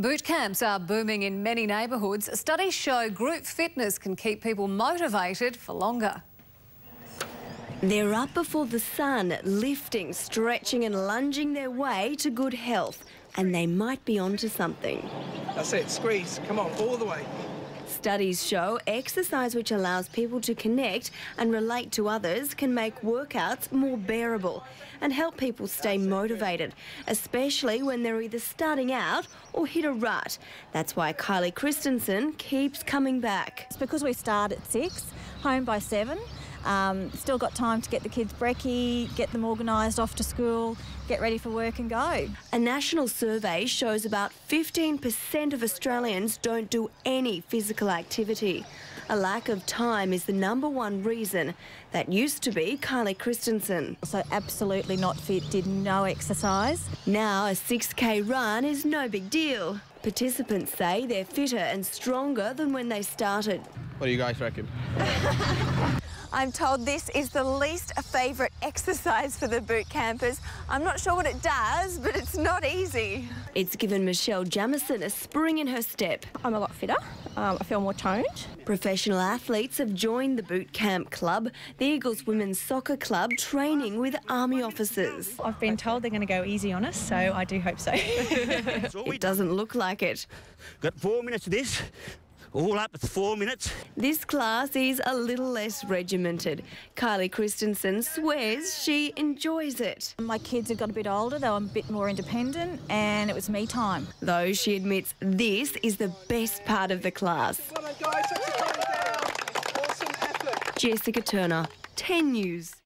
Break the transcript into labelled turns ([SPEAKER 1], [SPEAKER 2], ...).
[SPEAKER 1] Boot camps are booming in many neighbourhoods. Studies show group fitness can keep people motivated for longer.
[SPEAKER 2] They're up before the sun, lifting, stretching and lunging their way to good health. And they might be onto something.
[SPEAKER 3] That's it, squeeze, come on, all the way.
[SPEAKER 2] Studies show exercise which allows people to connect and relate to others can make workouts more bearable and help people stay motivated, especially when they're either starting out or hit a rut. That's why Kylie Christensen keeps coming back.
[SPEAKER 4] It's because we start at six, home by seven. Um, still got time to get the kids brekkie, get them organised off to school, get ready for work and go.
[SPEAKER 2] A national survey shows about 15% of Australians don't do any physical activity. A lack of time is the number one reason. That used to be Kylie Christensen.
[SPEAKER 4] So absolutely not fit, did no exercise.
[SPEAKER 2] Now a 6k run is no big deal. Participants say they're fitter and stronger than when they started.
[SPEAKER 5] What do you guys reckon?
[SPEAKER 6] I'm told this is the least favourite exercise for the boot campers. I'm not sure what it does, but it's not easy.
[SPEAKER 2] It's given Michelle Jamison a spring in her step.
[SPEAKER 7] I'm a lot fitter. Um, I feel more toned.
[SPEAKER 2] Professional athletes have joined the boot camp club, the Eagles women's soccer club, training with army officers.
[SPEAKER 8] I've been told they're going to go easy on us, so I do hope so.
[SPEAKER 2] it doesn't look like it.
[SPEAKER 9] Got four minutes of this all up with four minutes.
[SPEAKER 2] This class is a little less regimented. Kylie Christensen swears she enjoys it.
[SPEAKER 4] My kids have got a bit older, they were a bit more independent, and it was me time.
[SPEAKER 2] Though she admits this is the best part of the class.
[SPEAKER 3] Well done, guys. Awesome effort.
[SPEAKER 2] Jessica Turner, 10 News.